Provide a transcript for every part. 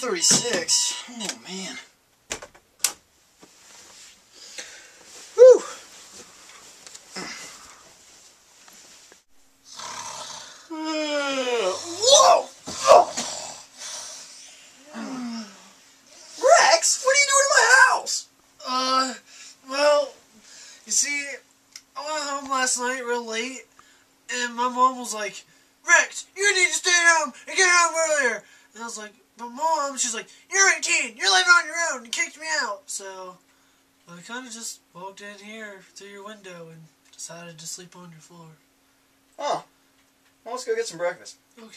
136. Oh, man. Whew. Whoa! Rex, what are you doing in my house? Uh, well, you see, I went home last night real late, and my mom was like, Rex, you need to stay home and get home earlier. And I was like, but mom, she's like, you're 18, you're living on your own, and kicked me out. So, I kind of just walked in here through your window and decided to sleep on your floor. Oh, well, let's go get some breakfast. Okay.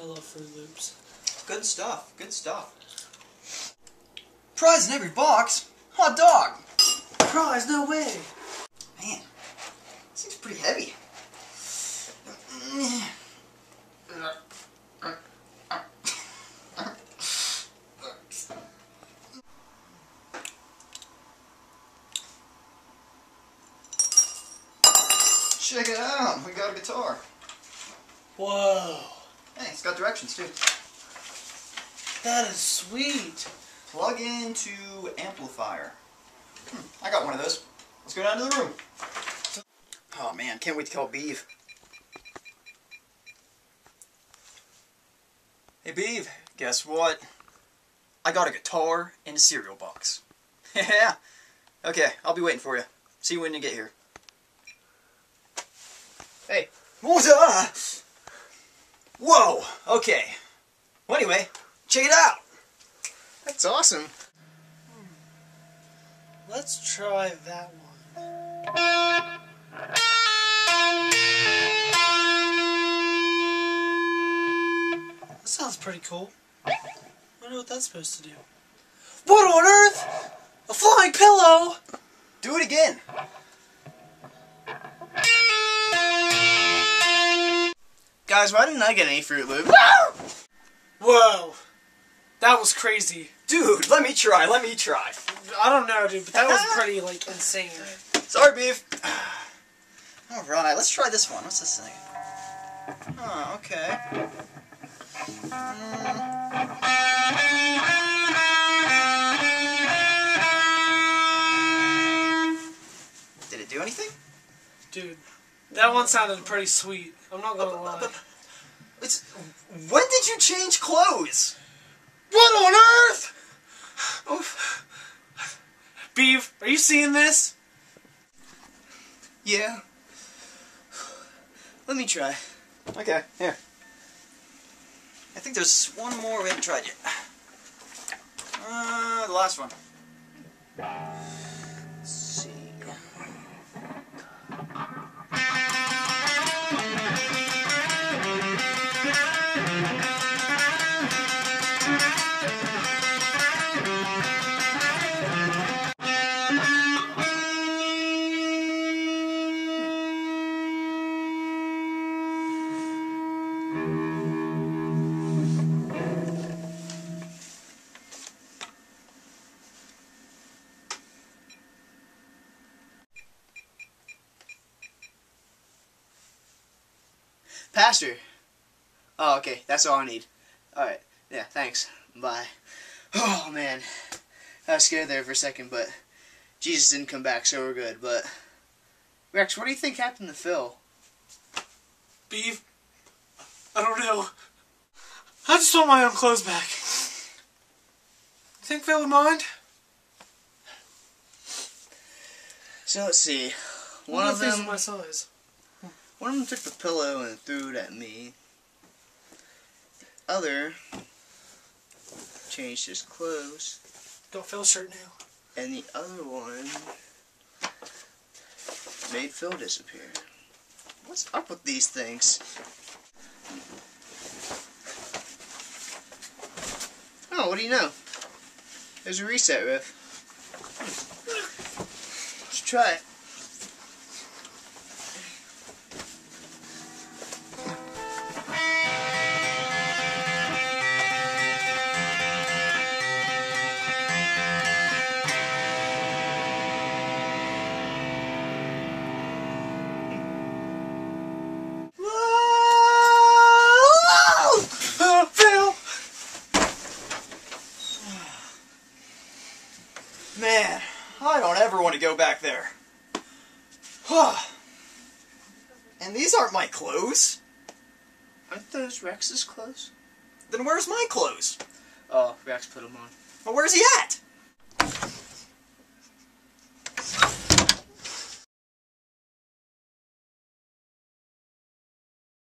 I love Froot Loops. Good stuff. Good stuff. Prize in every box. Hot dog. Prize, no way. Man, this thing's pretty heavy. Check it out. We got a guitar. Whoa. Hey, it's got directions too. That is sweet. Plug into amplifier. Hmm, I got one of those. Let's go down to the room. Oh man, can't wait to call Beeve. Hey Beeve, guess what? I got a guitar and a cereal box. yeah. Okay, I'll be waiting for you. See you when you get here. Hey. Whoa. Okay. Well, anyway, check it out. That's awesome. Hmm. Let's try that one. That sounds pretty cool. I wonder what that's supposed to do. What on earth? A flying pillow? Do it again. Guys, why didn't I get any Froot Loops? Whoa. That was crazy. Dude, let me try, let me try. I don't know, dude, but that was pretty, like, insane. Sorry, Beef. Alright, let's try this one. What's this thing? Oh, okay. Mm. Did it do anything? Dude, that one sounded pretty sweet. I'm not gonna lie. It's, when did you change clothes? What on earth? Beef, are you seeing this? Yeah. Let me try. Okay, here. I think there's one more we haven't tried yet. Uh, the last one. Pastor. Oh, okay. That's all I need. Alright. Yeah, thanks. Bye. Oh, man. I was scared there for a second, but Jesus didn't come back, so we're good. But, Rex, what do you think happened to Phil? Beef? I don't know. I just want my own clothes back. You Think Phil would mind? So, let's see. One of them... my size. One of them took the pillow and threw it at me. The other changed his clothes. Got Phil's shirt now. And the other one made Phil disappear. What's up with these things? Oh, what do you know? There's a reset riff. Let's try it. Man, I don't ever want to go back there. and these aren't my clothes. Aren't those Rex's clothes? Then where's my clothes? Oh, Rex put them on. Well, where's he at?